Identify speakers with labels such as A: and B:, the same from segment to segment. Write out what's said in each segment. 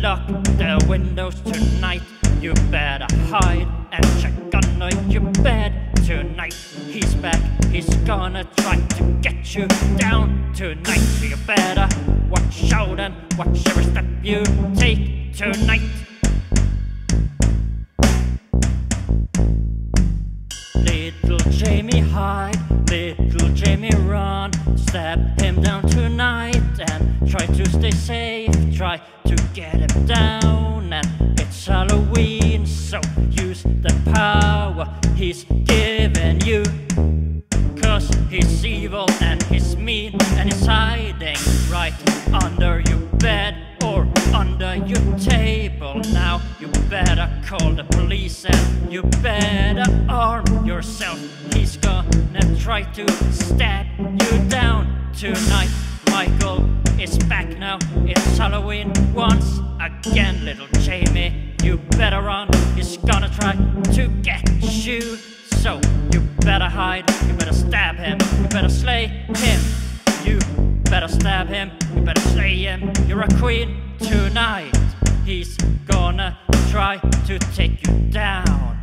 A: lock the windows tonight. You better hide and check under your bed tonight. He's back, he's gonna try to get you down tonight. So You better watch out and watch every step you take tonight. Little Jamie hide, little Jamie run. Stab him down tonight and try to stay safe. Try to get him down. And it's Halloween, so use the power he's given you. Cause he's evil and he's mean and he's hiding right under your bed or under your table. Now you better call the police and you better arm yourself. He's gonna try to stab you down tonight. Michael is back now. It's Halloween once again, little Jamie. You better run. He's gonna try to get you. So you better hide, you better stab him, you better slay him. You better stab him, you better slay him. You're a queen tonight. He's gonna try to take you down.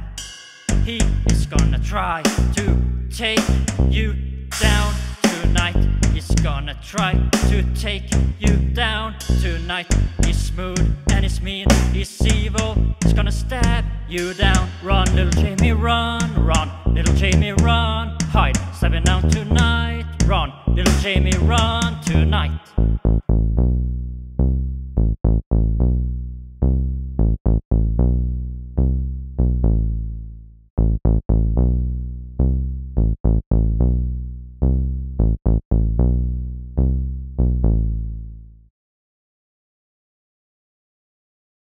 A: He is gonna try to take you down tonight. He's gonna try to take you down tonight. He's smooth and he's mean, he's evil. He's gonna stab you down. Run, little Jamie, run, run, little Jamie, run. Hide, stab him down tonight. Run, little Jamie, run tonight.